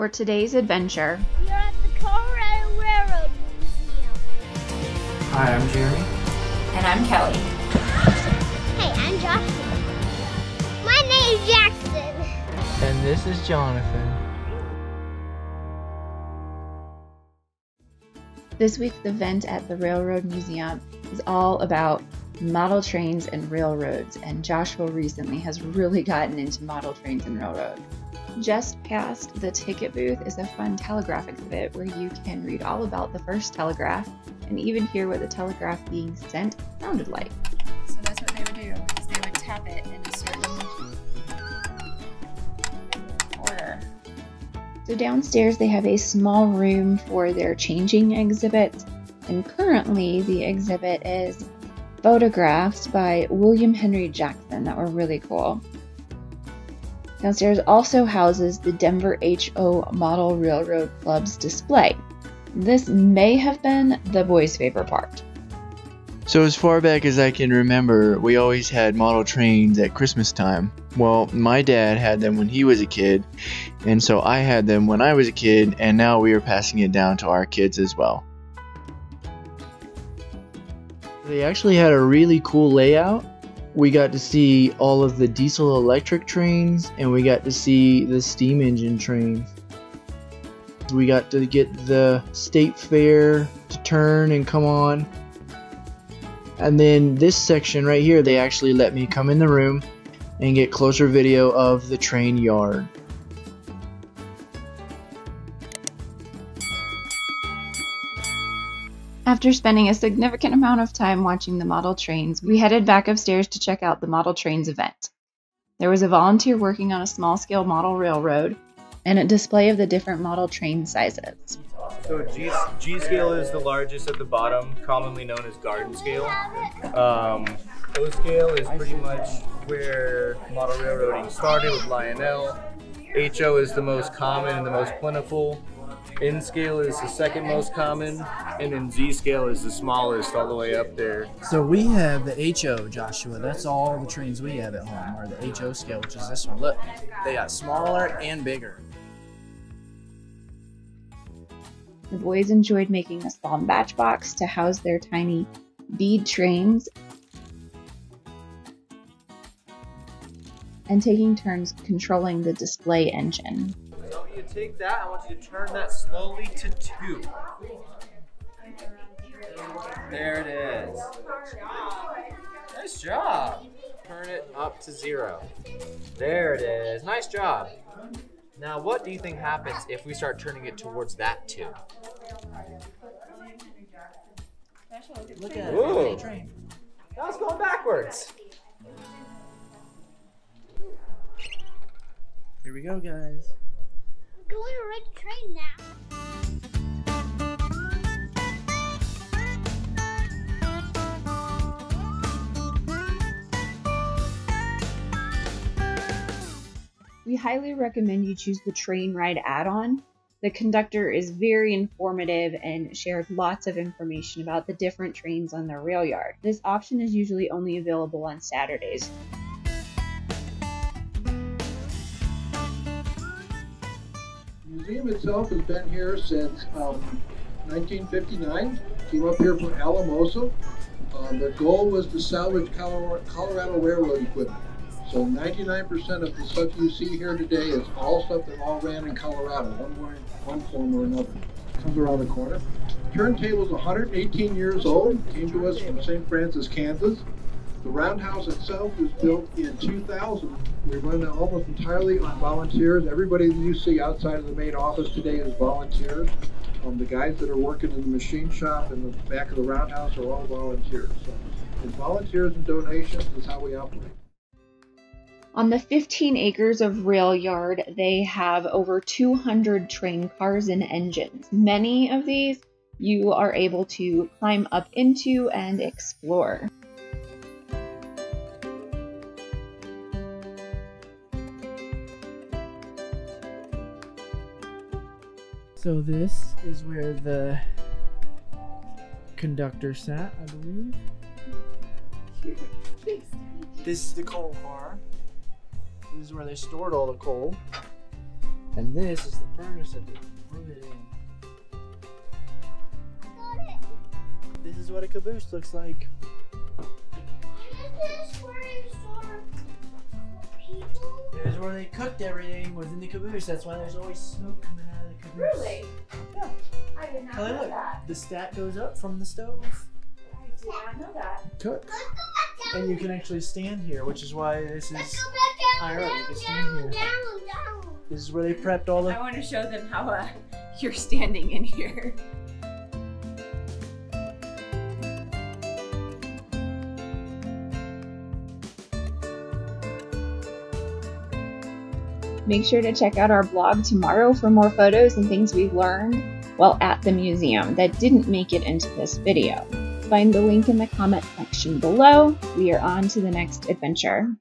For today's adventure, You're at the Colorado Railroad Museum. Hi, I'm Jeremy. And I'm Kelly. Hey, I'm Joshua. My name's Jackson. And this is Jonathan. this week's event at the Railroad Museum is all about model trains and railroads, and Joshua recently has really gotten into model trains and railroads. Just past the ticket booth is a fun telegraph exhibit where you can read all about the first telegraph and even hear what the telegraph being sent sounded like. So that's what they would do, is they would tap it in a certain order. So downstairs they have a small room for their changing exhibits, and currently the exhibit is photographs by William Henry Jackson that were really cool. Downstairs also houses the Denver HO Model Railroad Club's display. This may have been the boys' favorite part. So, as far back as I can remember, we always had model trains at Christmas time. Well, my dad had them when he was a kid, and so I had them when I was a kid, and now we are passing it down to our kids as well. They actually had a really cool layout. We got to see all of the diesel electric trains, and we got to see the steam engine trains. We got to get the state fair to turn and come on. And then this section right here, they actually let me come in the room and get closer video of the train yard. After spending a significant amount of time watching the model trains, we headed back upstairs to check out the model trains event. There was a volunteer working on a small scale model railroad and a display of the different model train sizes. So G, G scale is the largest at the bottom, commonly known as garden scale. Um, O scale is pretty much where model railroading started with Lionel. HO is the most common and the most plentiful. N scale is the second most common, and then Z scale is the smallest, all the way up there. So we have the HO, Joshua. That's all the trains we have at home, are the HO scale, which is this one. Look, they got smaller and bigger. The boys enjoyed making a small batch box to house their tiny bead trains and taking turns controlling the display engine. I want you to take that, I want you to turn that slowly to two. There it is. Nice job. Turn it up to zero. There it is. Nice job. Now, what do you think happens if we start turning it towards that two? Look at Ooh. it. Now it's going backwards. Here we go, guys. Going to ride the train now. We highly recommend you choose the train ride add on. The conductor is very informative and shared lots of information about the different trains on the rail yard. This option is usually only available on Saturdays. Museum itself has been here since um, 1959. Came up here from Alamosa. Uh, their goal was to salvage Colorado, Railroad equipment. So 99% of the stuff you see here today is all stuff that all ran in Colorado, one way, one form or another. Comes around the corner. Turntable is 118 years old. Came to us from St. Francis, Kansas. The roundhouse itself was built in 2000. We run almost entirely on volunteers. Everybody that you see outside of the main office today is volunteers. Um, the guys that are working in the machine shop in the back of the roundhouse are all volunteers. So it's volunteers and donations is how we operate. On the 15 acres of rail yard, they have over 200 train cars and engines. Many of these you are able to climb up into and explore. So this is where the conductor sat, I believe. This is the coal car. This is where they stored all the coal. And this is the furnace that they put it in. This is what a caboose looks like. Is this where you store people? There's where they cooked everything was in the caboose. That's why there's always smoke coming out. Really? Yeah. I did not Kelly, know look. that. The stat goes up from the stove. I did not know that. Cook. Let's go back down. And you can actually stand here, which is why this is go higher up. You down, can stand here. down, down. This is where they prepped all the. I want to show them how uh, you're standing in here. Make sure to check out our blog tomorrow for more photos and things we've learned while at the museum that didn't make it into this video. Find the link in the comment section below. We are on to the next adventure.